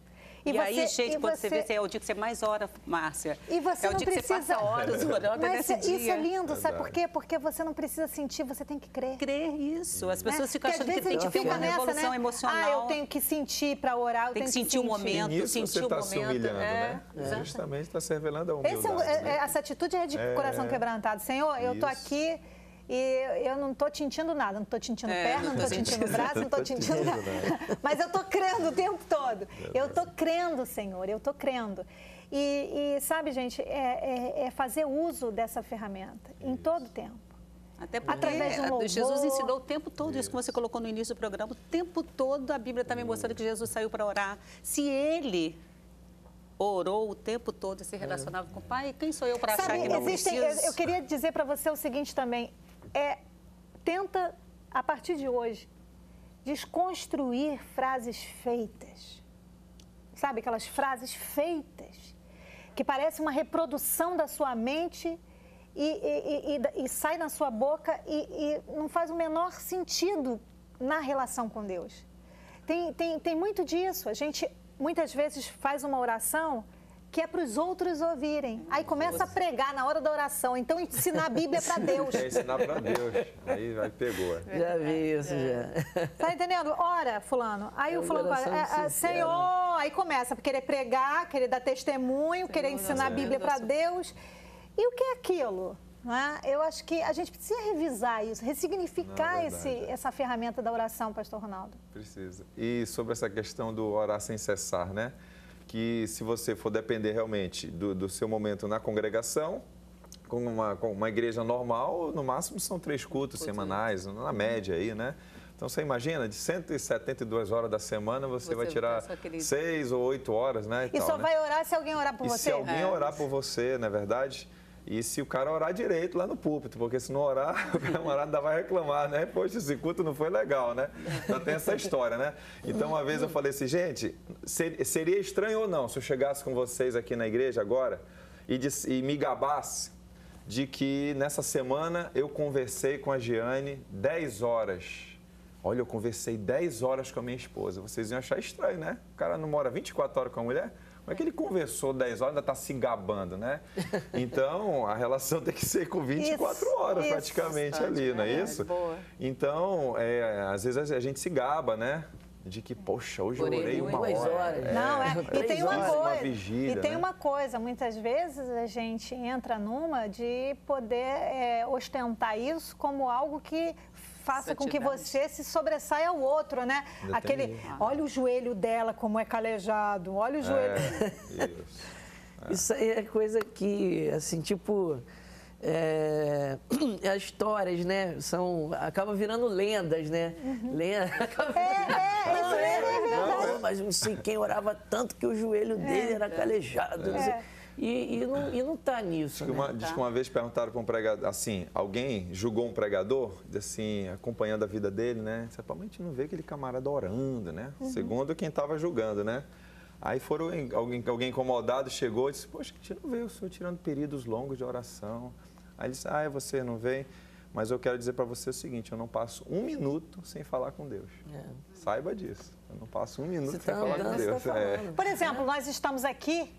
E E, aí, você- gente, e quando você você- vê, é o dia que você mais ora, Márcia. E você é o não dia que precisa. você passa horas [LAUGHS] orando Mas nesse isso dia. é lindo, sabe por quê? Porque você não precisa sentir, você tem que crer. Crer isso. As pessoas né? ficam Porque achando que tem que ter uma nessa, revolução né? emocional. Ah, eu tenho que sentir para orar, eu Tem tenho que sentir o momento. E nisso sentir você o está se momento, humilhando, é, né? exatamente. Justamente está se revelando a Esse é um- humildade. é- né? é- essa atitude é de É. coração quebrantado. Senhor, eu Isso. aqui e eu não tô te sentindo nada. Não tô te sentindo É, perna, não te sentindo sentindo. braço, não sentindo sentindo nada. Mas eu tô crendo o tempo todo. Eu tô crendo, Senhor, eu tô crendo. E, e, sabe, gente, é, é- é fazer uso dessa ferramenta em todo tempo. Até porque Através de um. Jesus ensinou o tempo todo isso que você colocou no início do programa. O tempo todo a Bíblia está me mostrando que Jesus saiu para orar. Se ele orou o tempo todo e se relacionava com o Pai, quem sou eu para achar que não existem, eu, preciso? eu queria dizer para você o seguinte também. É, tenta, a partir de hoje, desconstruir frases feitas. Sabe, aquelas frases feitas, que parecem uma reprodução da sua mente e, e- e- e- sai na sua boca e não faz o menor sentido na relação com Deus. Tem, tem, tem muito disso. A gente muitas vezes faz uma oração que é para os outros ouvirem. Aí começa a pregar na hora da oração. Então, ensinar a Bíblia para Deus. É ensinar para Deus. Aí, aí pegou. é. Já vi isso, já. Tá entendendo? Ora, fulano. Aí É o fulano "É, é, sincera. Senhor, aí começa a querer pregar, querer dar testemunho, querer ensinar a Bíblia para Deus. E o que é aquilo? É? Eu acho que a gente precisa revisar isso, ressignificar Não, é esse, é. essa ferramenta da oração, pastor Ronaldo. Precisa. E sobre essa questão do orar sem cessar, né? Que se você for depender realmente do, do seu momento na congregação, com uma, com uma igreja normal, no máximo são três cultos semanais, na média aí, né? Então você imagina, de 172 horas da semana, você, Você vai tirar seis ou oito horas, né? E tal, só né? vai orar se alguém orar por E você. se alguém É. orar por você, não é verdade? E se o cara orar direito lá no púlpito, porque se não orar, [LAUGHS] o camarada ainda vai reclamar, né? Poxa, esse culto não foi legal, né? Já tem essa história, né? Então, uma vez eu falei assim, gente, ser- seria estranho ou não se eu chegasse com vocês aqui na igreja agora e, dis- e me gabasse de que nessa semana eu conversei com a Giane 10 horas. Olha, eu conversei 10 horas com a minha esposa. Vocês iam achar estranho, né? O cara não mora 24 horas com a mulher? Como é que ele conversou 10 horas e ainda está se gabando, né? [LAUGHS] Então, a relação tem que ser com 24 Isso, horas isso. praticamente ali, não é É, isso? boa. Então, é, às vezes a gente se gaba, né? De que, poxa, hoje Orei eu orei uma hora. horas. Não, é. E tem uma coisa. uma vigília, e tem né? uma coisa, muitas vezes a gente entra numa de poder é, ostentar isso como algo que faça com que você se sobressaia ao outro, né? Ainda Aquele, isso. olha o joelho dela como é calejado, olha o joelho. É, [LAUGHS] isso. Isso aí é coisa que, assim, tipo. É, [CLEARS THROAT] as histórias, né? São, acaba virando lendas, né? Lenda, [LAUGHS] acaba É, é, isso é, é verdade. Não, mas não sei quem orava tanto que o joelho dele era calejado. não sei. É. E, e não, e não tá nisso, Diz que, né? uma, diz que uma vez perguntaram para um pregador, assim, alguém julgou um pregador, assim, acompanhando a vida dele, né? Disse, "Pô, mas a gente não vê aquele camarada orando, né? Segundo quem estava julgando, né? Aí foram, alguém, alguém incomodado chegou e disse, poxa, a gente não vê o senhor tirando períodos longos de oração. Aí ele disse, ah, você não vem? Mas eu quero dizer para você o seguinte, eu não passo um minuto sem falar com Deus. É. Saiba disso. Eu não passo um minuto Você sem tá falar com tá Deus. É. falando. Por exemplo, nós estamos aqui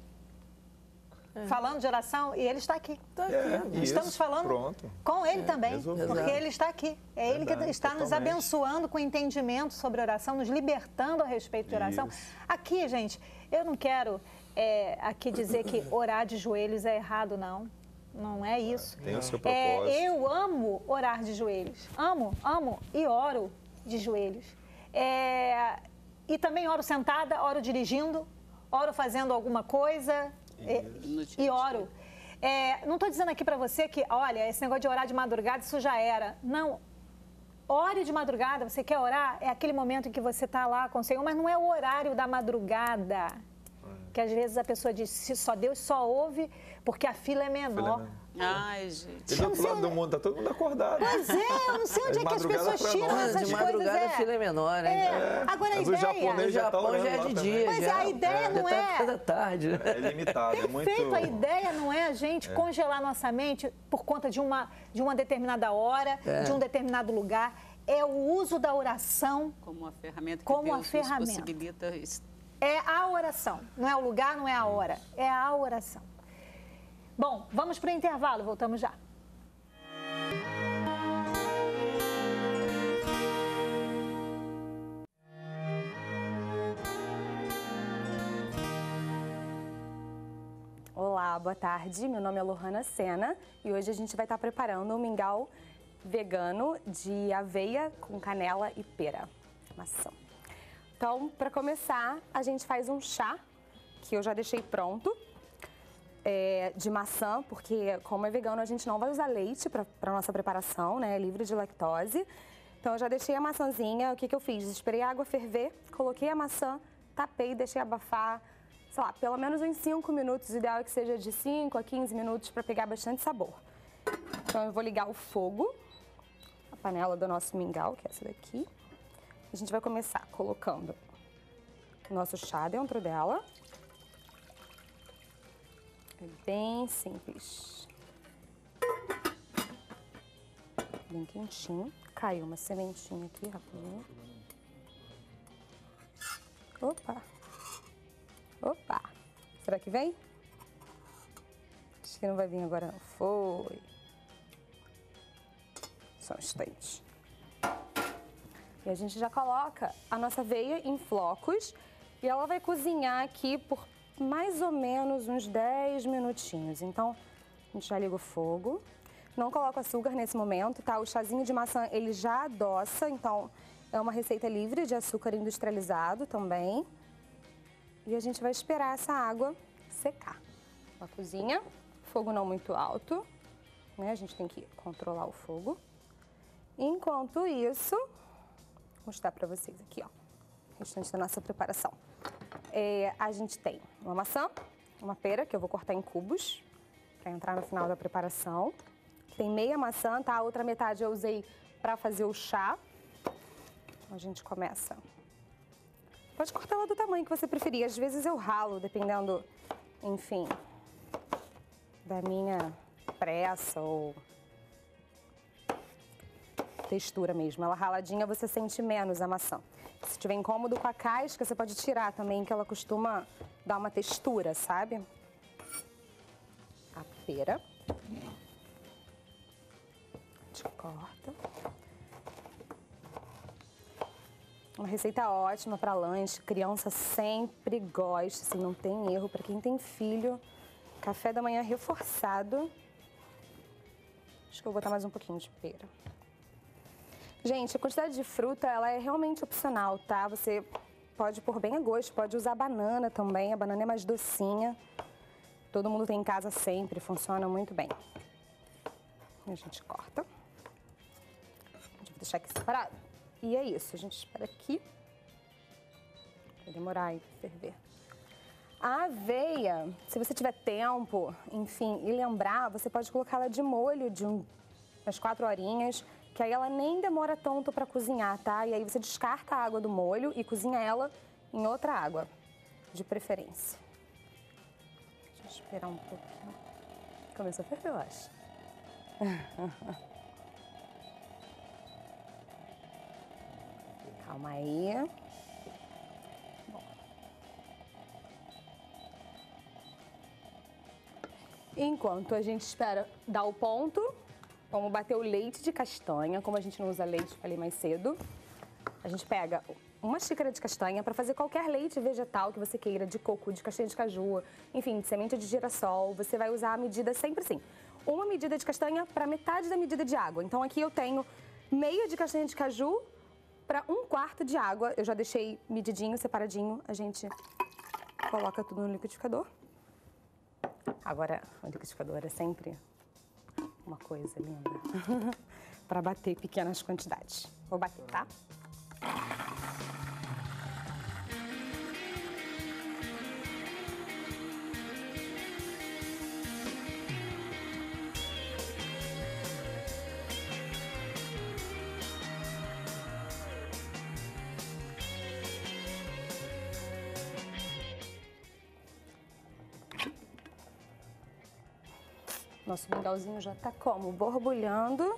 falando de oração e ele está aqui. Tá aqui, É, né? isso, Estamos falando Pronto. com ele também, resolvido. porque ele está aqui. É ele que está nos totalmente. abençoando com entendimento sobre oração, nos libertando a respeito de oração. Isso. Aqui, gente, eu não quero é, aqui dizer que orar de joelhos é errado, não. Não é isso. Tem o seu É, propósito. eu amo orar de joelhos. Amo, amo e oro de joelhos. É, e também oro sentada, oro dirigindo, oro fazendo alguma coisa é, e dia. oro. É, não estou dizendo aqui para você que, olha, esse negócio de orar de madrugada, isso já era. Não. Ore de madrugada, você quer orar? É aquele momento em que você está lá com o Senhor, mas não é o horário da madrugada. Que às vezes a pessoa diz, só Deus só ouve porque a fila é menor. Fila é Ai, gente. E do outro lado do mundo, tá todo mundo acordado. Pois é, eu não sei [LAUGHS] onde É é que as pessoas tiram nós. essas de coisas. madrugada é. a fila é menor, hein? É, Agora a Mas o ideia... japonês No já tá Japão olhando já é de dia. Mas já, a ideia não já é- tá da tarde. É limitado, é muito... Perfeito, a ideia não é a gente congelar nossa mente por conta de uma, de uma determinada hora, É. de um determinado lugar. É o uso da oração, Como uma ferramenta que Como Deus uma ferramenta. possibilita é a oração. Não é o lugar, não é a hora, é a oração. Bom, vamos para o intervalo, voltamos já. Olá, boa tarde. Meu nome é Lohana Sena e hoje a gente vai estar preparando um mingau vegano de aveia com canela e pera, maçã. Então, para começar, a gente faz um chá que eu já deixei pronto é, de maçã, porque como é vegano a gente não vai usar leite para nossa preparação, né? É livre de lactose. Então eu já deixei a maçãzinha, o que, que eu fiz? Esperei a água ferver, coloquei a maçã, tapei, deixei abafar, sei lá, pelo menos uns 5 minutos. O ideal é que seja de 5 a 15 minutos para pegar bastante sabor. Então eu vou ligar o fogo, a panela do nosso mingau, que é essa daqui. A gente vai começar colocando o nosso chá dentro dela. É bem simples. Bem quentinho. Caiu uma sementinha aqui, rapidinho. Opa! Opa! Será que vem? Acho que não vai vir agora não. Foi. Só um instante. E a gente já coloca a nossa aveia em flocos e ela vai cozinhar aqui por mais ou menos uns 10 minutinhos. Então, a gente já liga o fogo. Não coloca açúcar nesse momento, tá? O chazinho de maçã, ele já adoça, então é uma receita livre de açúcar industrializado também. E a gente vai esperar essa água secar. Ela cozinha, fogo não muito alto, né? A gente tem que controlar o fogo. Enquanto isso, vou mostrar para vocês aqui, ó, o restante da nossa preparação. É, a gente tem uma maçã, uma pera, que eu vou cortar em cubos, para entrar no final da preparação. Tem meia maçã, tá? A outra metade eu usei para fazer o chá. A gente começa. Pode cortar ela do tamanho que você preferir. Às vezes eu ralo, dependendo, enfim, da minha pressa ou textura mesmo. Ela raladinha você sente menos a maçã. Se tiver incômodo com a casca, você pode tirar também, que ela costuma dar uma textura, sabe? A pera. A gente corta. Uma receita ótima para lanche. Criança sempre gosta, assim, não tem erro. Para quem tem filho, café da manhã reforçado. Acho que eu vou botar mais um pouquinho de pera. Gente, a quantidade de fruta, ela é realmente opcional, tá? Você pode pôr bem a gosto, pode usar banana também, a banana é mais docinha. Todo mundo tem em casa sempre, funciona muito bem. A gente corta. Vai deixar aqui separado. E é isso, a gente espera aqui. Vai demorar aí pra ferver. A aveia, se você tiver tempo, enfim, e lembrar, você pode colocá-la de molho de um, umas quatro horinhas, que aí ela nem demora tanto para cozinhar, tá? E aí você descarta a água do molho e cozinha ela em outra água, de preferência. Deixa eu esperar um pouquinho. Começou a ferver, eu acho. Calma aí. Enquanto a gente espera dar o ponto, vamos bater o leite de castanha, como a gente não usa leite, falei mais cedo. A gente pega uma xícara de castanha para fazer qualquer leite vegetal que você queira, de coco, de castanha de caju, enfim, de semente de girassol. Você vai usar a medida sempre assim. Uma medida de castanha para metade da medida de água. Então aqui eu tenho meia de castanha de caju para um quarto de água. Eu já deixei medidinho, separadinho. A gente coloca tudo no liquidificador. Agora, o liquidificador é sempre uma coisa linda [LAUGHS] para bater pequenas quantidades. Vou bater, tá? Nosso mingauzinho já tá como? Borbulhando.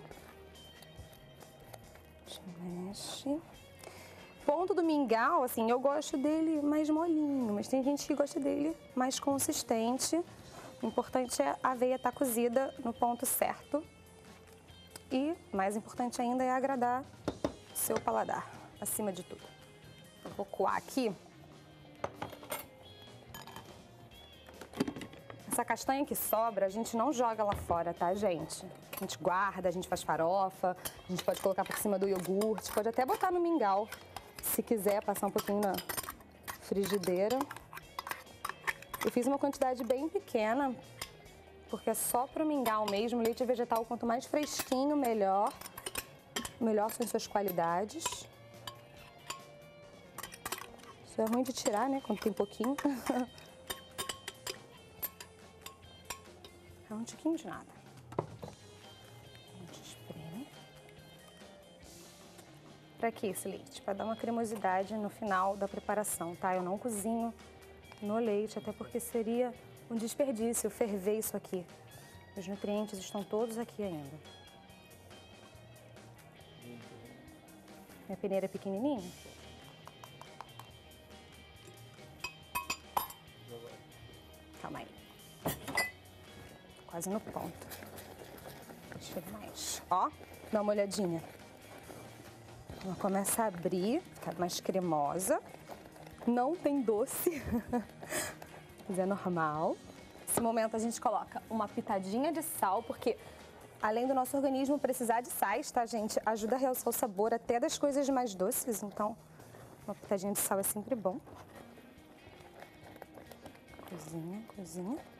Mexe. Ponto do mingau, assim, eu gosto dele mais molinho, mas tem gente que gosta dele mais consistente. O importante é a aveia estar cozida no ponto certo. E, mais importante ainda, é agradar seu paladar, acima de tudo. Eu vou coar aqui Essa castanha que sobra, a gente não joga lá fora, tá, gente? A gente guarda, a gente faz farofa, a gente pode colocar por cima do iogurte, pode até botar no mingau, se quiser, passar um pouquinho na frigideira. Eu fiz uma quantidade bem pequena, porque é só pro mingau mesmo. Leite vegetal, quanto mais fresquinho, melhor. Melhor são suas qualidades. Isso é ruim de tirar, né? Quando tem pouquinho. [LAUGHS] um tiquinho de nada. A gente espreme. Pra que esse leite? Para dar uma cremosidade no final da preparação, tá? Eu não cozinho no leite, até porque seria um desperdício ferver isso aqui. Os nutrientes estão todos aqui ainda. Minha peneira é pequenininha? Calma aí. Quase no ponto. Ver mais. Ó, dá uma olhadinha. Ela começa a abrir, fica mais cremosa. Não tem doce, [LAUGHS] mas é normal. Nesse momento a gente coloca uma pitadinha de sal, porque além do nosso organismo precisar de sais, tá, gente? Ajuda a realçar o sabor até das coisas mais doces, então uma pitadinha de sal é sempre bom. Cozinha, cozinha.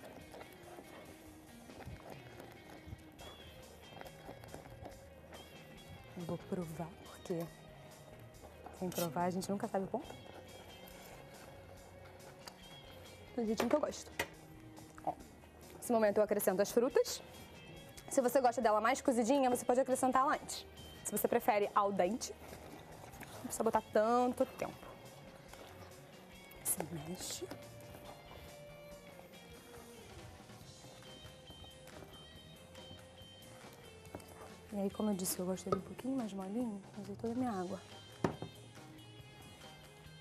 Vou provar, porque sem provar a gente nunca sabe o ponto. Do jeitinho que eu gosto. Ó, nesse momento eu acrescento as frutas. Se você gosta dela mais cozidinha, você pode acrescentá-la antes. Se você prefere al dente, não precisa botar tanto tempo. Você mexe. E aí, como eu disse, eu gosto dele um pouquinho mais molinho, usei toda a minha água.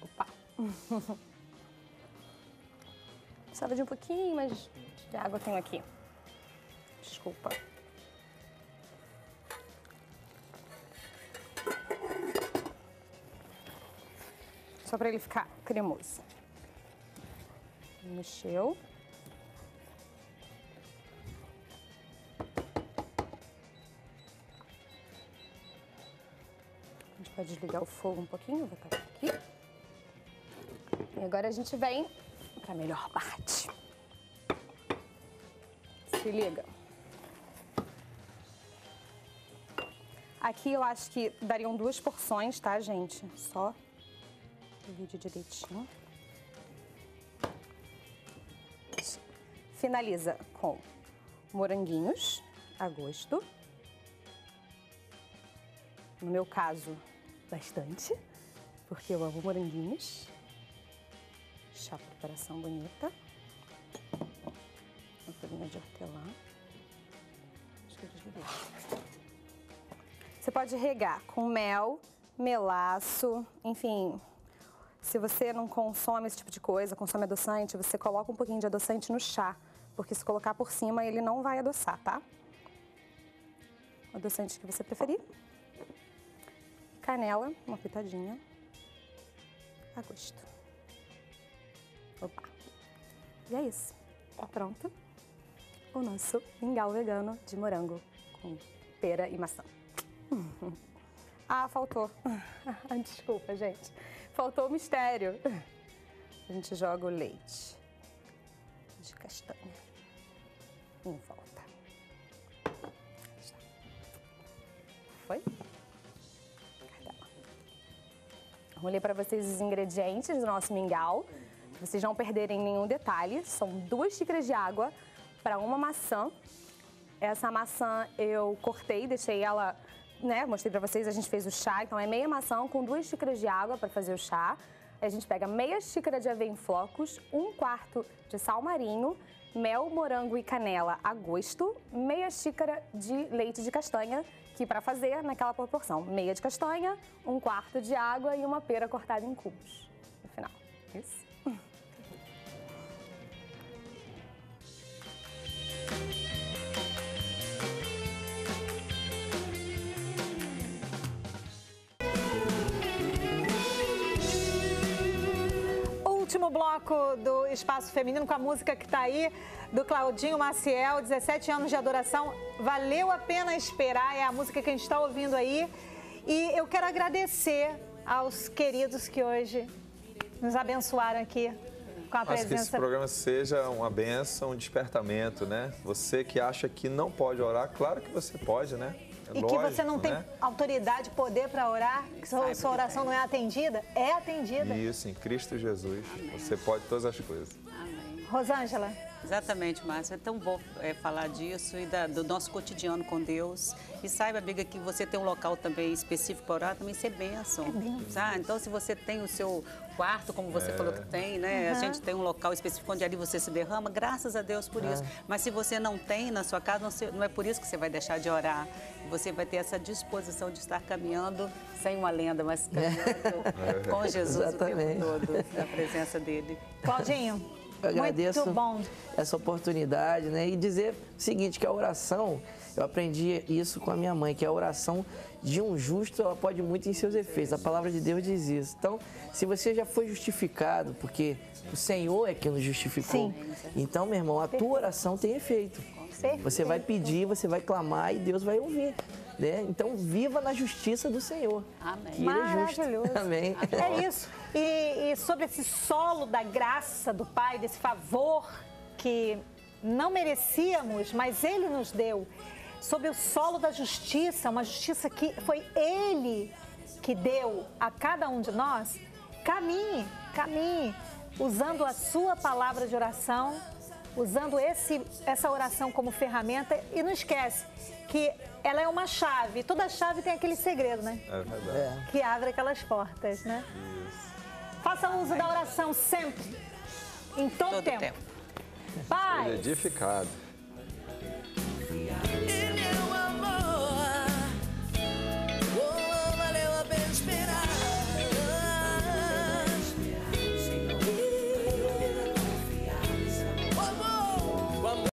Opa! [LAUGHS] Precisava de um pouquinho mais de água tenho aqui. Desculpa. Só para ele ficar cremoso. Mexeu. Pode desligar o fogo um pouquinho, vou botar aqui. E agora a gente vem para melhor parte. Se liga. Aqui eu acho que dariam duas porções, tá, gente? Só divide direitinho. Finaliza com moranguinhos a gosto. No meu caso, bastante, porque eu amo moranguinhos. Chá preparação bonita. Uma folhinha de hortelã. Acho que eu desliguei. Você pode regar com mel, melaço, enfim. Se você não consome esse tipo de coisa, consome adoçante, você coloca um pouquinho de adoçante no chá, porque se colocar por cima ele não vai adoçar, tá? O adoçante que você preferir. Canela, uma pitadinha. A gosto. Opa. E é isso. Tá pronto o nosso mingau vegano de morango com pera e maçã. [LAUGHS] Ah, faltou. [LAUGHS] Desculpa, gente. Faltou o mistério. A gente joga o leite de castanha. em volta. Foi? Ler para vocês os ingredientes do nosso mingau, para vocês não perderem nenhum detalhe. São duas xícaras de água para uma maçã. Essa maçã eu cortei, deixei ela, né? Mostrei para vocês, a gente fez o chá, então é meia maçã com duas xícaras de água para fazer o chá. A gente pega meia xícara de aveia em flocos, um quarto de sal marinho, mel, morango e canela a gosto, meia xícara de leite de castanha, que para fazer naquela proporção, meia de castanha, um quarto de água e uma pera cortada em cubos. No final. Isso. Último bloco do Espaço Feminino com a música que está aí do Claudinho Maciel, 17 anos de adoração. Valeu a pena esperar, é a música que a gente está ouvindo aí. E eu quero agradecer aos queridos que hoje nos abençoaram aqui com a Acho que esse presença. programa seja uma benção, um despertamento, né? Você que acha que não pode orar, claro que você pode, né? É E que você lógico, não tem né? autoridade, poder para orar, que sua, sua oração não é atendida, é atendida. Isso, em Cristo Jesus. Você pode todas as coisas. Rosângela, Exatamente, Márcia. É tão bom é, falar disso e da- do nosso cotidiano com Deus. E saiba, amiga, que você tem um local também específico para orar, também isso é bênção. Tá? Então, se você tem o seu quarto, como você falou que tem, né? A gente tem um local específico onde ali você se derrama, graças a Deus por isso. Mas se você não tem na sua casa, não, é por isso que você vai deixar de orar. Você vai ter essa disposição de estar caminhando sem uma lenda, mas caminhando [LAUGHS] com Jesus Exatamente. o tempo todo, na presença dele. Claudinho, Eu agradeço essa oportunidade, né? E dizer o seguinte, que a oração, eu aprendi isso com a minha mãe, que a oração de um justo, ela pode muito em seus efeitos. A palavra de Deus diz isso. Então, se você já foi justificado, porque o Senhor é quem nos justificou. Sim. Então, meu irmão, a tua oração tem efeito. Você vai pedir, você vai clamar e Deus vai ouvir. Né? Então, viva na justiça do Senhor. Amém. Que é justo. Maravilhoso. Amém. É isso. E, e sobre esse solo da graça do Pai, desse favor que não merecíamos, mas Ele nos deu. Sobre o solo da justiça, uma justiça que foi Ele que deu a cada um de nós. Caminhe, caminhe, usando a sua palavra de oração, usando esse, essa oração como ferramenta. E não esquece que ela é uma chave. Toda chave tem aquele segredo, né? É verdade. É. Que abre aquelas portas, né? Isso. Faça uso da oração sempre, em todo, todo tempo. tempo. Pai. É edificado.